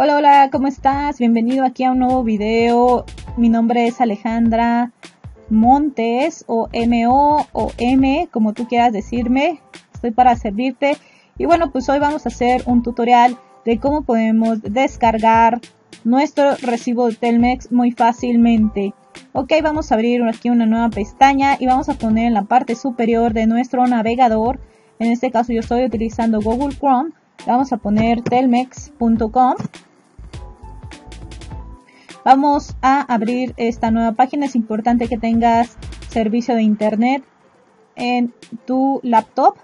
Hola, hola, ¿cómo estás? Bienvenido aquí a un nuevo video. Mi nombre es Alejandra Montes o MO o M, como tú quieras decirme. Estoy para servirte. Y bueno, pues hoy vamos a hacer un tutorial de cómo podemos descargar nuestro recibo de Telmex muy fácilmente. Ok, vamos a abrir aquí una nueva pestaña y vamos a poner en la parte superior de nuestro navegador. En este caso yo estoy utilizando Google Chrome. Vamos a poner telmex.com Vamos a abrir esta nueva página. Es importante que tengas servicio de internet en tu laptop.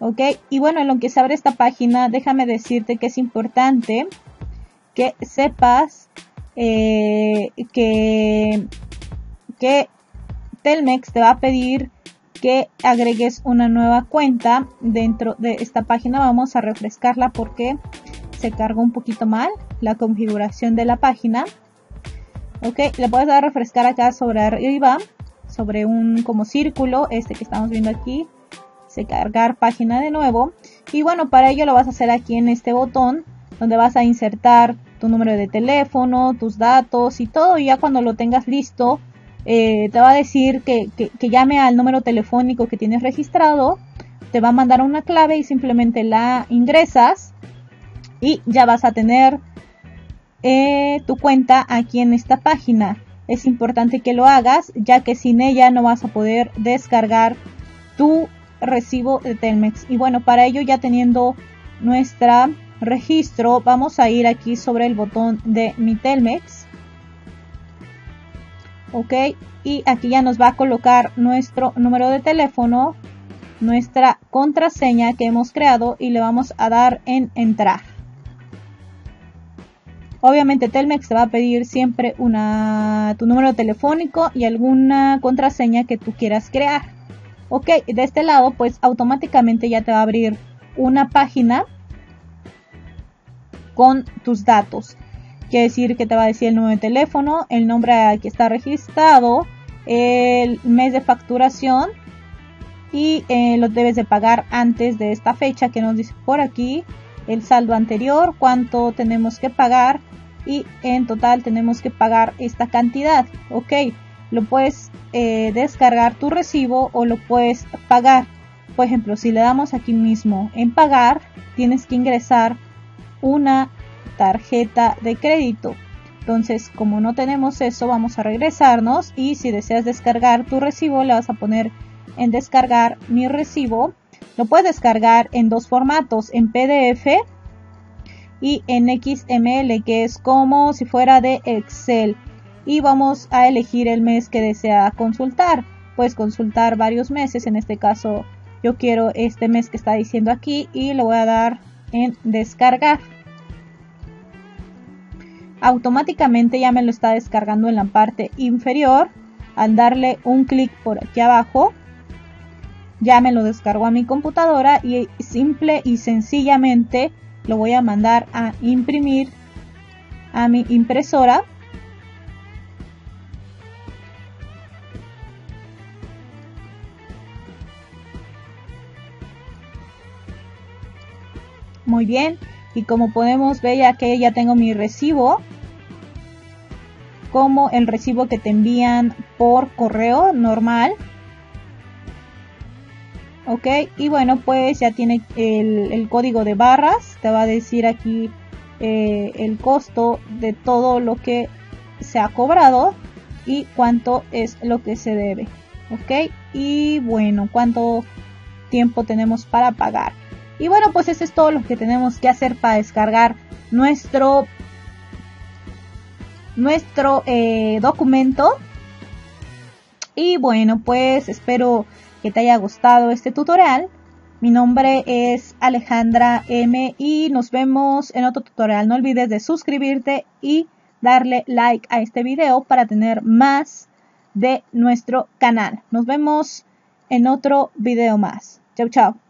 Ok, y bueno, en lo que se abre esta página, déjame decirte que es importante que sepas eh, que, que Telmex te va a pedir que agregues una nueva cuenta dentro de esta página. Vamos a refrescarla porque se carga un poquito mal la configuración de la página. Ok, le puedes dar a refrescar acá sobre arriba, sobre un como círculo, este que estamos viendo aquí. Se cargar página de nuevo. Y bueno, para ello lo vas a hacer aquí en este botón, donde vas a insertar tu número de teléfono, tus datos y todo. Y ya cuando lo tengas listo, eh, te va a decir que, que llame al número telefónico que tienes registrado. Te va a mandar una clave y simplemente la ingresas y ya vas a tener eh, tu cuenta aquí en esta página. Es importante que lo hagas ya que sin ella no vas a poder descargar tu recibo de Telmex. Y bueno, para ello ya teniendo nuestro registro, vamos a ir aquí sobre el botón de mi Telmex. Ok, y aquí ya nos va a colocar nuestro número de teléfono, nuestra contraseña que hemos creado y le vamos a dar en entrar. Obviamente Telmex te va a pedir siempre una, tu número telefónico y alguna contraseña que tú quieras crear. Ok, de este lado pues automáticamente ya te va a abrir una página con tus datos. Quiere decir que te va a decir el número de teléfono, el nombre que está registrado, el mes de facturación y eh, lo debes de pagar antes de esta fecha que nos dice por aquí el saldo anterior, cuánto tenemos que pagar y en total tenemos que pagar esta cantidad. Ok, lo puedes eh, descargar tu recibo o lo puedes pagar. Por ejemplo, si le damos aquí mismo en pagar, tienes que ingresar una tarjeta de crédito. Entonces, como no tenemos eso, vamos a regresarnos y si deseas descargar tu recibo, le vas a poner en descargar mi recibo. Lo puedes descargar en dos formatos, en PDF y en XML que es como si fuera de Excel. Y vamos a elegir el mes que desea consultar. Puedes consultar varios meses. En este caso yo quiero este mes que está diciendo aquí y le voy a dar en descargar. Automáticamente ya me lo está descargando en la parte inferior. Al darle un clic por aquí abajo ya me lo descargó a mi computadora y simple y sencillamente lo voy a mandar a imprimir a mi impresora. Muy bien y como podemos ver ya que ya tengo mi recibo como el recibo que te envían por correo normal ok y bueno pues ya tiene el, código de barras. Te va a decir aquí eh, el costo de todo lo que se ha cobrado y cuánto es lo que se debe. Ok y bueno cuánto tiempo tenemos para pagar y bueno pues eso es todo lo que tenemos que hacer para descargar nuestro nuestro eh, documento. Y bueno pues espero te haya gustado este tutorial. Mi nombre es Alejandra M y nos vemos en otro tutorial. No olvides de suscribirte y darle like a este video para tener más de nuestro canal. Nos vemos en otro video más. Chau, chau.